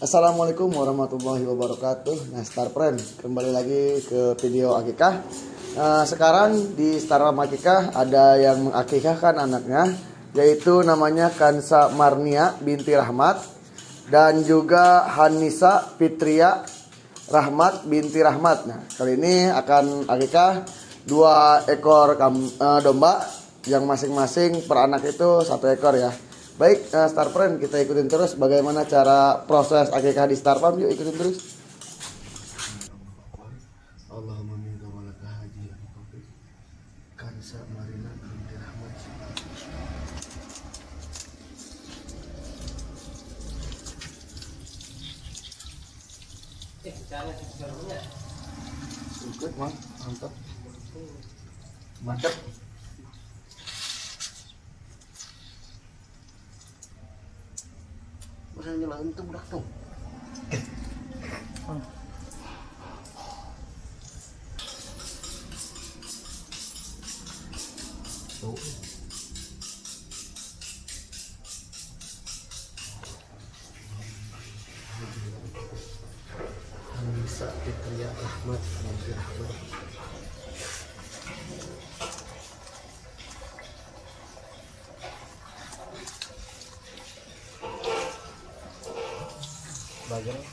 Assalamualaikum warahmatullahi wabarakatuh. Nah, Star Friend kembali lagi ke video akikah. Nah, sekarang di Star Akikah ada yang mengakikahkan anaknya, yaitu namanya Kansa Marnia binti Rahmat dan juga Hanisa Fitria Rahmat binti Rahmat. Nah, kali ini akan akikah dua ekor eh, domba yang masing-masing per anak itu satu ekor ya. Baik, eh, Star Friend kita ikutin terus bagaimana cara proses akikah di Star Farm. Yuk ikutin terus. Allahumma minka walaka haji Kansa Marina binti Rahmat. Ikut mah, mantap. Mantap. Masa nyalain tuh budak tuh. Tuh. Anissa Fitria Rahmat ganun.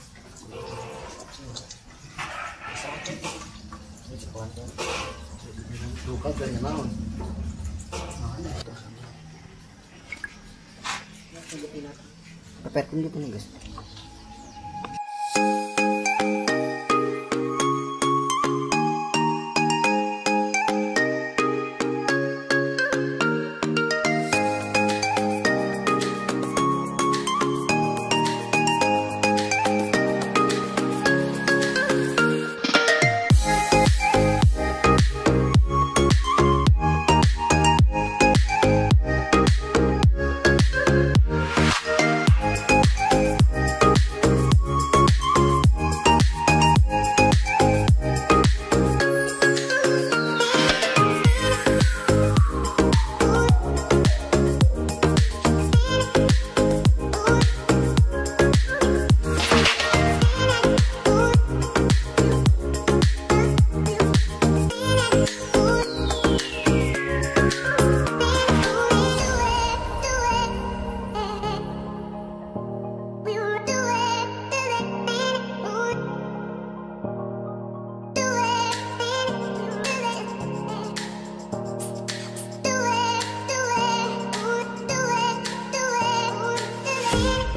Sa akin. Sa kwanta. Lukat lang naman. Ano ito? Papet ko hindi po nang.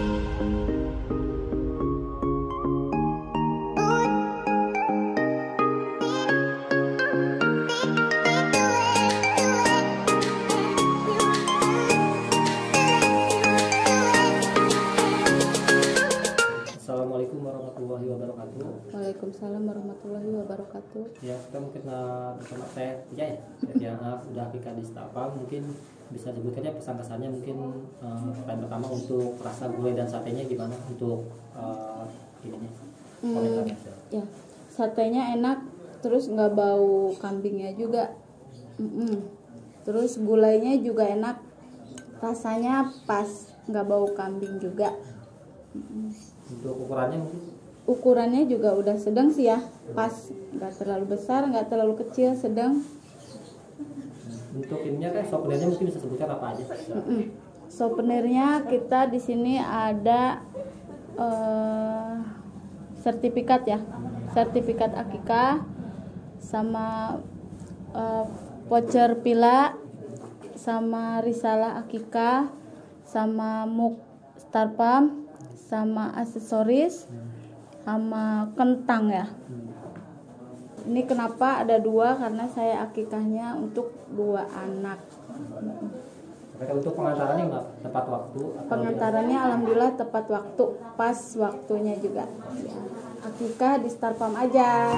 うん。Waalaikumsalam warahmatullahi wabarakatuh. Ya kita mungkin uh, bersama saya ya ya Tiana udah di Stapa mungkin bisa disebutkannya pesan-pesannya mungkin uh, pertanyaan pertama untuk rasa gulai dan satenya gimana untuk uh, ininya Hmm, komentarnya. ya, satenya enak, terus nggak bau kambingnya juga. Mm-mm. Terus gulainya juga enak, rasanya pas, nggak bau kambing juga. Untuk ukurannya mungkin Ukurannya juga udah sedang sih ya, pas, nggak terlalu besar, nggak terlalu kecil, sedang. untuk ininya kan souvenirnya mungkin bisa sebutkan apa aja. Mm-mm. Souvenirnya kita di sini ada eh, sertifikat ya, sertifikat akikah sama eh, voucher pila sama risalah akikah sama muk starpam sama aksesoris sama kentang ya. Ini kenapa ada dua karena saya akikahnya untuk dua anak. Untuk pengantarannya nggak tepat waktu Pengantarannya alhamdulillah tepat waktu, pas waktunya juga. Ya. Akikah di Starpam aja.